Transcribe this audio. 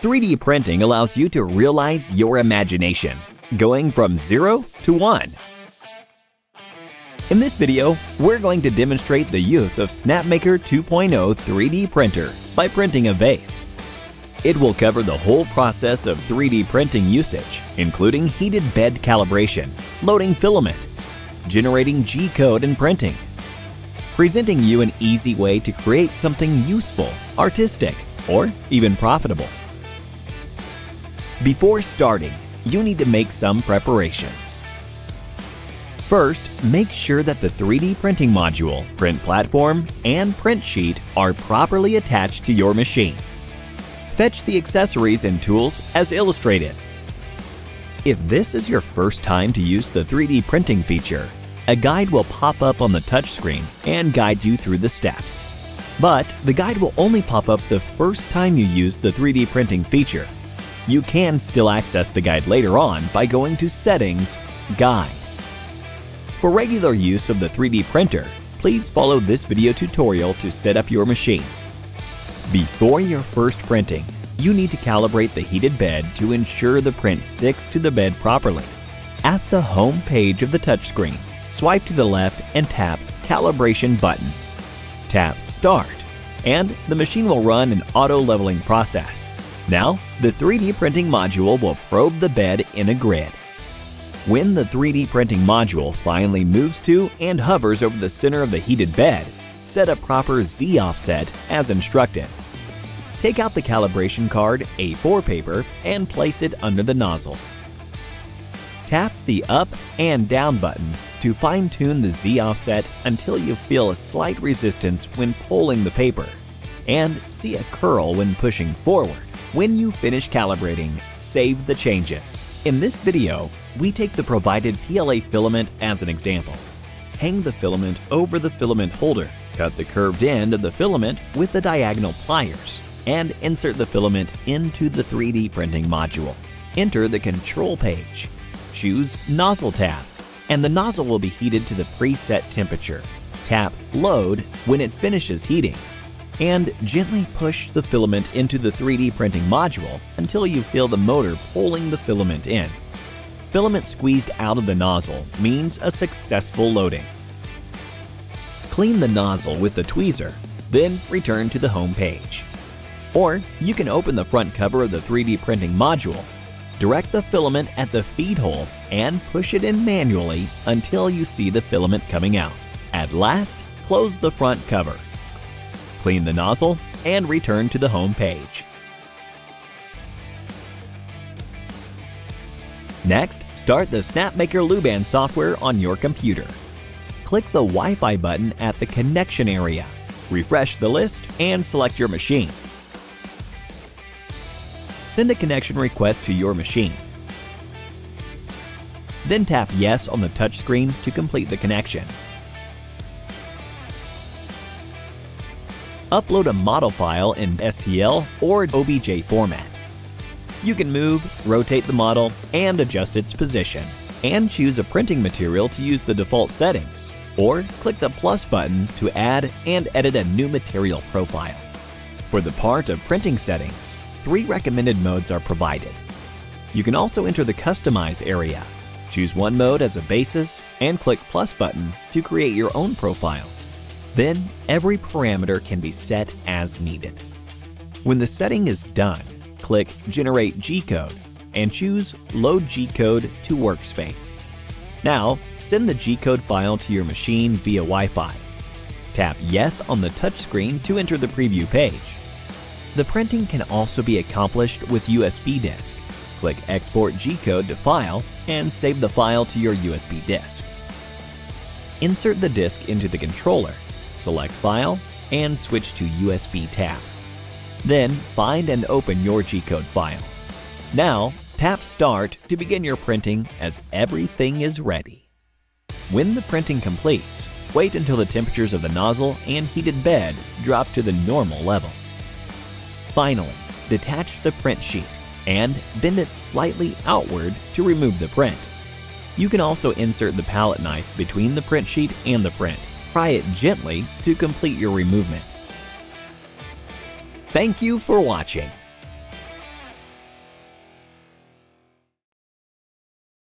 3D printing allows you to realize your imagination, going from 0 to 1. In this video, we're going to demonstrate the use of SnapMaker 2.0 3D printer by printing a vase. It will cover the whole process of 3D printing usage, including heated bed calibration, loading filament, generating G-code and printing, presenting you an easy way to create something useful, artistic, or even profitable. Before starting, you need to make some preparations. First, make sure that the 3D printing module, print platform, and print sheet are properly attached to your machine. Fetch the accessories and tools as illustrated. If this is your first time to use the 3D printing feature, a guide will pop up on the touchscreen and guide you through the steps. But the guide will only pop up the first time you use the 3D printing feature you can still access the guide later on by going to Settings, Guide. For regular use of the 3D printer, please follow this video tutorial to set up your machine. Before your first printing, you need to calibrate the heated bed to ensure the print sticks to the bed properly. At the home page of the touchscreen, swipe to the left and tap Calibration button. Tap Start, and the machine will run an auto-leveling process. Now, the 3D printing module will probe the bed in a grid. When the 3D printing module finally moves to and hovers over the center of the heated bed, set a proper Z offset as instructed. Take out the calibration card A4 paper and place it under the nozzle. Tap the up and down buttons to fine-tune the Z offset until you feel a slight resistance when pulling the paper and see a curl when pushing forward. When you finish calibrating, save the changes. In this video, we take the provided PLA filament as an example. Hang the filament over the filament holder, cut the curved end of the filament with the diagonal pliers, and insert the filament into the 3D printing module. Enter the control page. Choose Nozzle tab, and the nozzle will be heated to the preset temperature. Tap Load when it finishes heating and gently push the filament into the 3D printing module until you feel the motor pulling the filament in. Filament squeezed out of the nozzle means a successful loading. Clean the nozzle with the tweezer, then return to the home page. Or you can open the front cover of the 3D printing module, direct the filament at the feed hole and push it in manually until you see the filament coming out. At last, close the front cover clean the nozzle, and return to the home page. Next, start the SnapMaker Luban software on your computer. Click the Wi-Fi button at the connection area. Refresh the list and select your machine. Send a connection request to your machine. Then tap Yes on the touchscreen to complete the connection. Upload a model file in STL or OBJ format. You can move, rotate the model, and adjust its position, and choose a printing material to use the default settings, or click the plus button to add and edit a new material profile. For the part of printing settings, three recommended modes are provided. You can also enter the Customize area. Choose one mode as a basis and click plus button to create your own profile. Then, every parameter can be set as needed. When the setting is done, click Generate G-code and choose Load G-code to Workspace. Now, send the G-code file to your machine via Wi-Fi. Tap Yes on the touchscreen to enter the preview page. The printing can also be accomplished with USB disk. Click Export G-code to File and save the file to your USB disk. Insert the disk into the controller select File, and switch to USB tab. Then find and open your G-code file. Now, tap Start to begin your printing as everything is ready. When the printing completes, wait until the temperatures of the nozzle and heated bed drop to the normal level. Finally, detach the print sheet and bend it slightly outward to remove the print. You can also insert the palette knife between the print sheet and the print pry it gently to complete your removement. Thank you for watching.